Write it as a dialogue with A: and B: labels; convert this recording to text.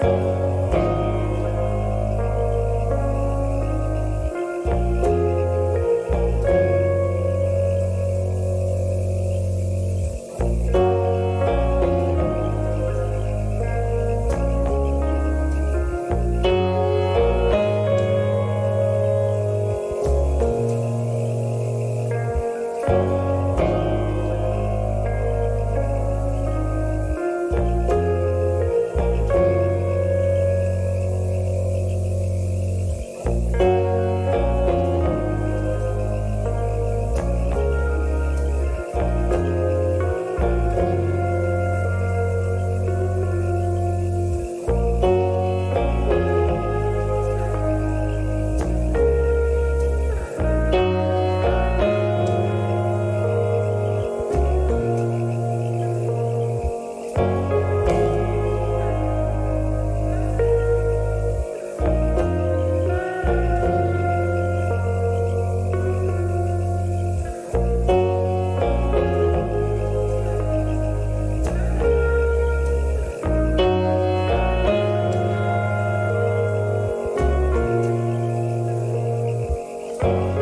A: Oh, Oh.